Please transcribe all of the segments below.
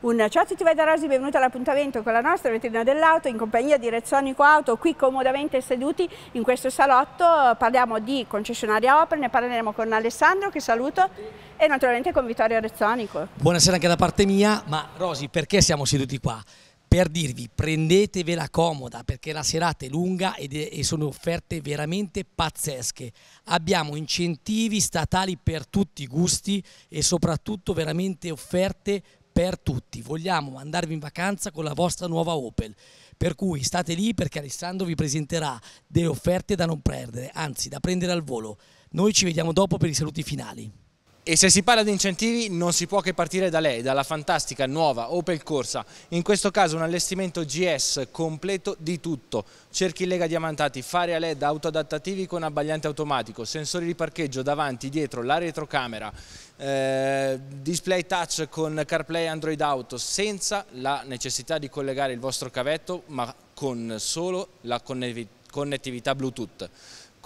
Un ciao a tutti voi da Rosi, benvenuti all'appuntamento con la nostra vetrina dell'auto in compagnia di Rezzonico Auto, qui comodamente seduti in questo salotto parliamo di concessionaria Opel, ne parleremo con Alessandro che saluto e naturalmente con Vittorio Rezzonico. Buonasera anche da parte mia, ma Rosi perché siamo seduti qua? per dirvi prendetevela comoda perché la serata è lunga è, e sono offerte veramente pazzesche. Abbiamo incentivi statali per tutti i gusti e soprattutto veramente offerte per tutti. Vogliamo mandarvi in vacanza con la vostra nuova Opel. Per cui state lì perché Alessandro vi presenterà delle offerte da non perdere, anzi da prendere al volo. Noi ci vediamo dopo per i saluti finali. E se si parla di incentivi non si può che partire da lei, dalla fantastica nuova Opel Corsa, in questo caso un allestimento GS completo di tutto, cerchi in lega diamantati, fari a LED, autoadattativi con abbagliante automatico, sensori di parcheggio davanti, dietro, la retrocamera, eh, display touch con CarPlay Android Auto senza la necessità di collegare il vostro cavetto ma con solo la connettività Bluetooth.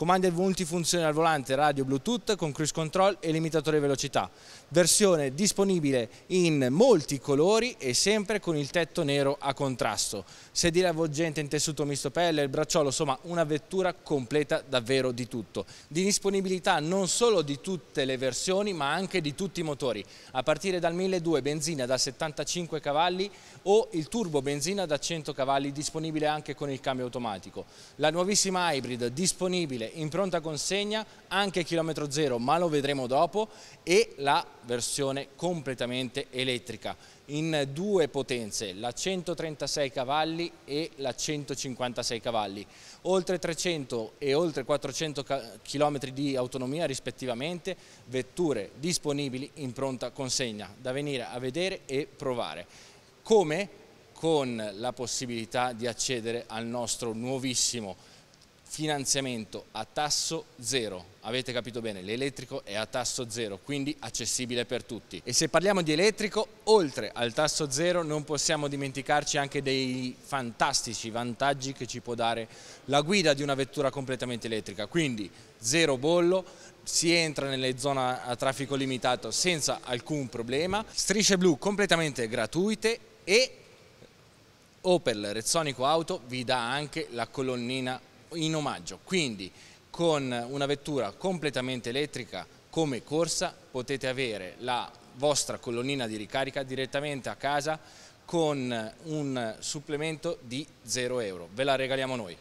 Comandi multifunzione al volante, radio Bluetooth con cruise control e limitatore velocità. Versione disponibile in molti colori e sempre con il tetto nero a contrasto. Sedile avvolgente in tessuto misto pelle, il bracciolo, insomma una vettura completa davvero di tutto. Di disponibilità non solo di tutte le versioni ma anche di tutti i motori, a partire dal 1200 benzina da 75 cavalli o il turbo benzina da 100 cavalli disponibile anche con il cambio automatico. La nuovissima hybrid disponibile in pronta consegna anche chilometro zero ma lo vedremo dopo e la versione completamente elettrica in due potenze, la 136 cavalli e la 156 cavalli, oltre 300 e oltre 400 km di autonomia rispettivamente, vetture disponibili in pronta consegna da venire a vedere e provare. Come? Con la possibilità di accedere al nostro nuovissimo finanziamento a tasso zero, avete capito bene, l'elettrico è a tasso zero, quindi accessibile per tutti. E se parliamo di elettrico, oltre al tasso zero non possiamo dimenticarci anche dei fantastici vantaggi che ci può dare la guida di una vettura completamente elettrica, quindi zero bollo, si entra nelle zone a traffico limitato senza alcun problema, strisce blu completamente gratuite e Opel Rezzonico Auto vi dà anche la colonnina in omaggio, quindi con una vettura completamente elettrica come corsa potete avere la vostra colonnina di ricarica direttamente a casa con un supplemento di 0 euro, ve la regaliamo noi.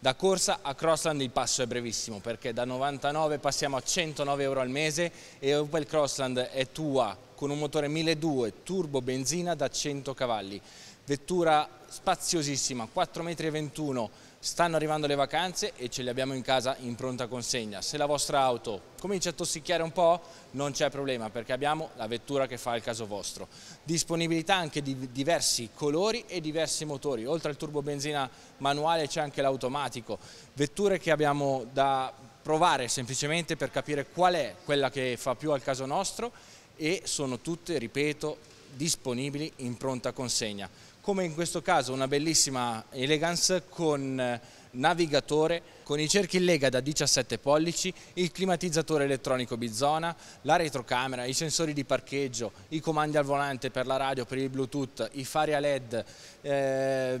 Da corsa a Crossland il passo è brevissimo perché da 99 passiamo a 109 euro al mese e Opel Crossland è tua con un motore 1200 turbo benzina da 100 cavalli. Vettura spaziosissima, 4,21 m stanno arrivando le vacanze e ce le abbiamo in casa in pronta consegna. Se la vostra auto comincia a tossicchiare un po' non c'è problema perché abbiamo la vettura che fa il caso vostro. Disponibilità anche di diversi colori e diversi motori, oltre al turbo benzina manuale c'è anche l'automatico, vetture che abbiamo da provare semplicemente per capire qual è quella che fa più al caso nostro e sono tutte, ripeto, disponibili in pronta consegna come in questo caso una bellissima Elegance con eh, navigatore, con i cerchi lega da 17 pollici, il climatizzatore elettronico bizona, la retrocamera, i sensori di parcheggio, i comandi al volante per la radio, per il bluetooth, i fari a led, eh,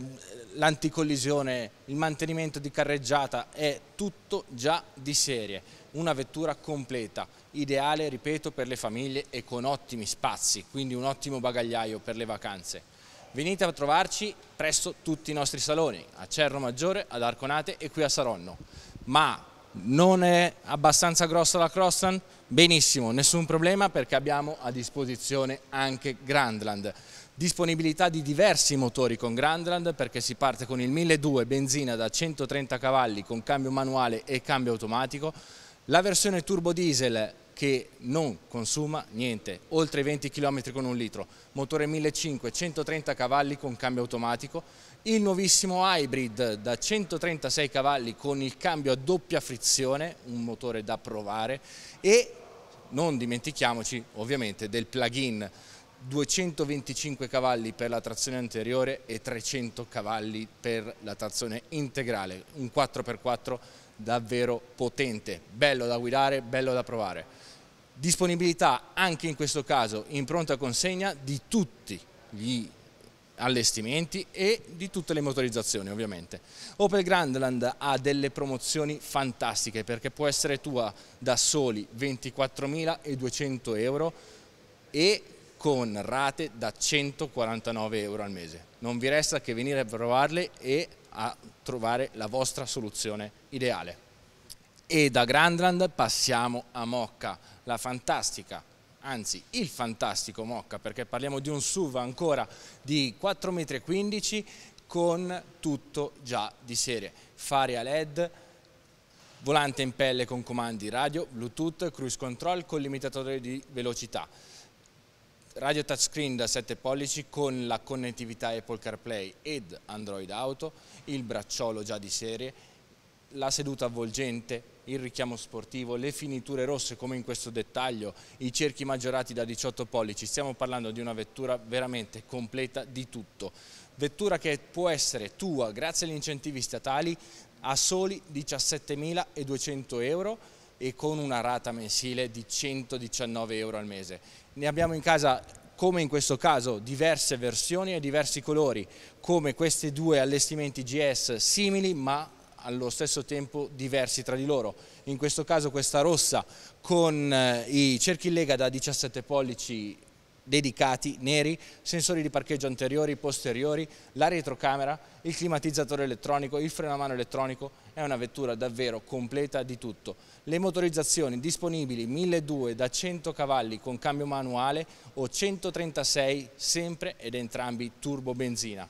l'anticollisione, il mantenimento di carreggiata, è tutto già di serie. Una vettura completa, ideale, ripeto, per le famiglie e con ottimi spazi, quindi un ottimo bagagliaio per le vacanze. Venite a trovarci presso tutti i nostri saloni, a Cerro Maggiore, ad Arconate e qui a Saronno. Ma non è abbastanza grossa la Crossland? Benissimo, nessun problema perché abbiamo a disposizione anche Grandland. Disponibilità di diversi motori con Grandland perché si parte con il 1200 benzina da 130 cavalli con cambio manuale e cambio automatico, la versione turbo diesel che non consuma niente, oltre 20 km con un litro, motore 1500, 130 cavalli con cambio automatico, il nuovissimo hybrid da 136 cavalli con il cambio a doppia frizione, un motore da provare. E non dimentichiamoci ovviamente del plug-in 225 cavalli per la trazione anteriore e 300 cavalli per la trazione integrale, un 4x4 davvero potente, bello da guidare, bello da provare. Disponibilità anche in questo caso in pronta consegna di tutti gli allestimenti e di tutte le motorizzazioni ovviamente. Opel Grandland ha delle promozioni fantastiche perché può essere tua da soli 24.200 euro e con rate da 149 euro al mese. Non vi resta che venire a provarle e a trovare la vostra soluzione ideale. E da Grandland passiamo a Mocca, la fantastica anzi il fantastico Mocca perché parliamo di un SUV ancora di 4,15 m con tutto già di serie, fari a LED, volante in pelle con comandi radio, bluetooth, cruise control con limitatore di velocità, radio touchscreen da 7 pollici con la connettività Apple CarPlay ed Android Auto, il bracciolo già di serie, la seduta avvolgente, il richiamo sportivo, le finiture rosse come in questo dettaglio, i cerchi maggiorati da 18 pollici, stiamo parlando di una vettura veramente completa di tutto. Vettura che può essere tua grazie agli incentivi statali a soli 17.200 euro e con una rata mensile di 119 euro al mese. Ne abbiamo in casa come in questo caso diverse versioni e diversi colori, come questi due allestimenti GS simili ma allo stesso tempo diversi tra di loro. In questo caso questa rossa con eh, i cerchi lega da 17 pollici dedicati, neri, sensori di parcheggio anteriori, posteriori, la retrocamera, il climatizzatore elettronico, il freno a mano elettronico, è una vettura davvero completa di tutto. Le motorizzazioni disponibili 1200 da 100 cavalli con cambio manuale o 136 sempre ed entrambi turbo benzina.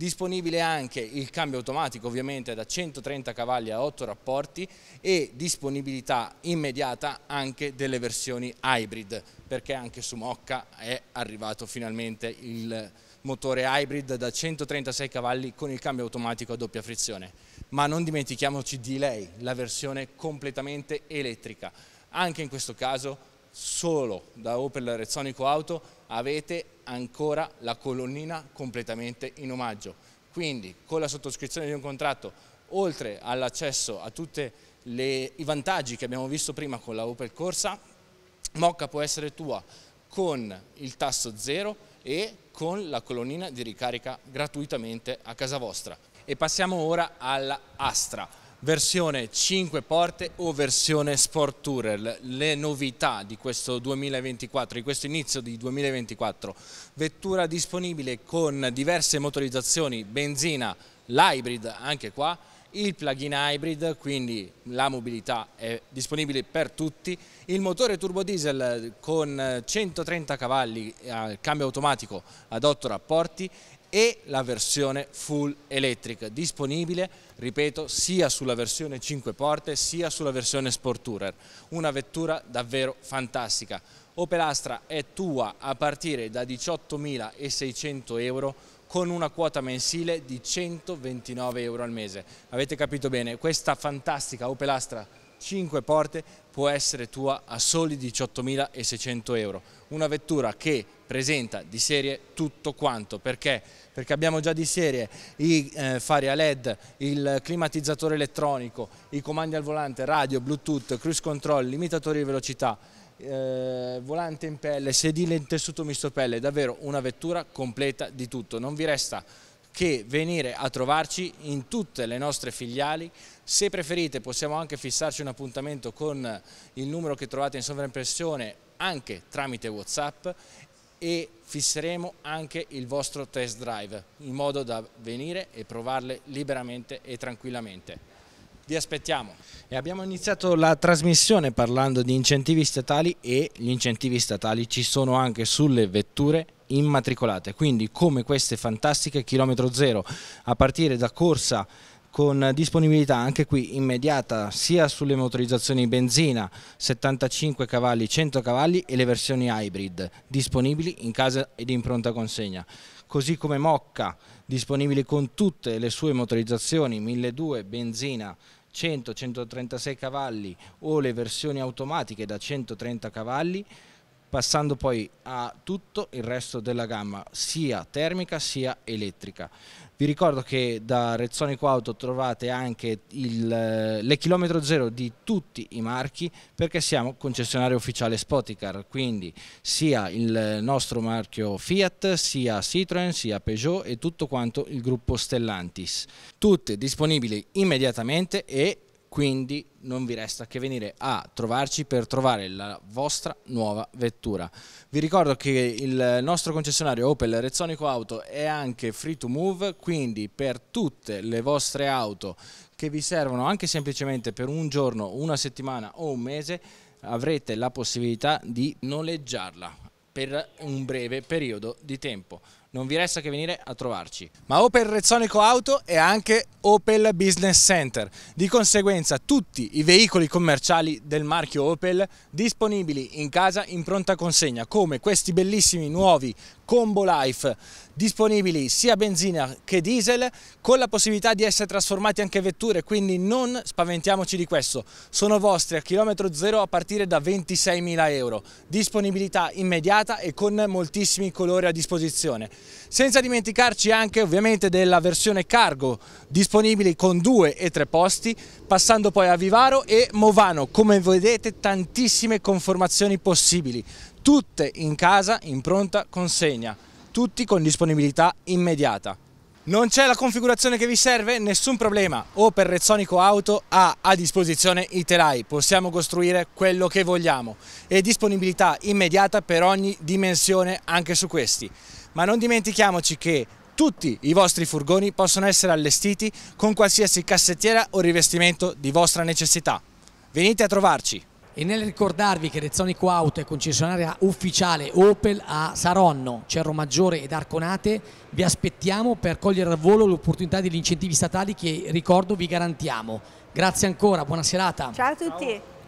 Disponibile anche il cambio automatico ovviamente da 130 cavalli a 8 rapporti e disponibilità immediata anche delle versioni hybrid perché anche su Mocca è arrivato finalmente il motore hybrid da 136 cavalli con il cambio automatico a doppia frizione. Ma non dimentichiamoci di lei, la versione completamente elettrica. Anche in questo caso solo da Opel Rezzonico Auto avete ancora la colonnina completamente in omaggio. Quindi con la sottoscrizione di un contratto, oltre all'accesso a tutti i vantaggi che abbiamo visto prima con la Opel Corsa, Mocca può essere tua con il tasso zero e con la colonnina di ricarica gratuitamente a casa vostra. E passiamo ora alla Astra versione 5 porte o versione Sport Tourer, le novità di questo 2024, di questo inizio di 2024, vettura disponibile con diverse motorizzazioni, benzina, l'hybrid anche qua, il plug-in hybrid, quindi la mobilità è disponibile per tutti, il motore turbo diesel con 130 cavalli, cambio automatico ad 8 rapporti e la versione full electric disponibile, ripeto, sia sulla versione 5 porte sia sulla versione Sport Tourer. Una vettura davvero fantastica. Opel Astra è tua a partire da 18.600 euro con una quota mensile di 129 euro al mese. Avete capito bene, questa fantastica Opel Astra 5 porte può essere tua a soli 18.600 euro. Una vettura che presenta di serie tutto quanto, perché? Perché abbiamo già di serie i eh, fari a LED, il climatizzatore elettronico, i comandi al volante, radio, bluetooth, cruise control, limitatori di velocità, eh, volante in pelle, sedile in tessuto misto pelle, davvero una vettura completa di tutto. Non vi resta che venire a trovarci in tutte le nostre filiali. Se preferite possiamo anche fissarci un appuntamento con il numero che trovate in sovraimpressione anche tramite Whatsapp e fisseremo anche il vostro test drive in modo da venire e provarle liberamente e tranquillamente. Vi aspettiamo. E abbiamo iniziato la trasmissione parlando di incentivi statali e gli incentivi statali ci sono anche sulle vetture immatricolate, quindi come queste fantastiche chilometro zero a partire da corsa con disponibilità anche qui immediata sia sulle motorizzazioni benzina 75 cavalli 100 cavalli e le versioni hybrid disponibili in casa ed in pronta consegna. Così come Mocca disponibili con tutte le sue motorizzazioni 1200 benzina 100-136 cavalli o le versioni automatiche da 130 cavalli passando poi a tutto il resto della gamma, sia termica sia elettrica. Vi ricordo che da Rezzonico Auto trovate anche il, eh, le chilometro zero di tutti i marchi perché siamo concessionario ufficiale Spoticar, quindi sia il nostro marchio Fiat, sia Citroën, sia Peugeot e tutto quanto il gruppo Stellantis. Tutte disponibili immediatamente e quindi non vi resta che venire a trovarci per trovare la vostra nuova vettura. Vi ricordo che il nostro concessionario Opel Rezzonico Auto è anche free to move, quindi per tutte le vostre auto che vi servono anche semplicemente per un giorno, una settimana o un mese, avrete la possibilità di noleggiarla per un breve periodo di tempo. Non vi resta che venire a trovarci. Ma Opel Rezzonico Auto è anche Opel Business Center, di conseguenza tutti i veicoli commerciali del marchio Opel disponibili in casa in pronta consegna, come questi bellissimi nuovi Combo Life disponibili sia benzina che diesel con la possibilità di essere trasformati anche vetture quindi non spaventiamoci di questo. Sono vostri a chilometro zero a partire da 26.000 euro. Disponibilità immediata e con moltissimi colori a disposizione. Senza dimenticarci anche ovviamente della versione cargo disponibili con due e tre posti passando poi a Vivaro e Movano come vedete tantissime conformazioni possibili. Tutte in casa in pronta consegna, tutti con disponibilità immediata. Non c'è la configurazione che vi serve? Nessun problema. Opel Rezzonico Auto ha a disposizione i telai. Possiamo costruire quello che vogliamo e disponibilità immediata per ogni dimensione anche su questi. Ma non dimentichiamoci che tutti i vostri furgoni possono essere allestiti con qualsiasi cassettiera o rivestimento di vostra necessità. Venite a trovarci! E nel ricordarvi che Rezzonico Auto è concessionaria ufficiale Opel a Saronno, Cerro Maggiore ed Arconate, vi aspettiamo per cogliere al volo l'opportunità degli incentivi statali che ricordo vi garantiamo. Grazie ancora, buona serata. Ciao a tutti. Ciao.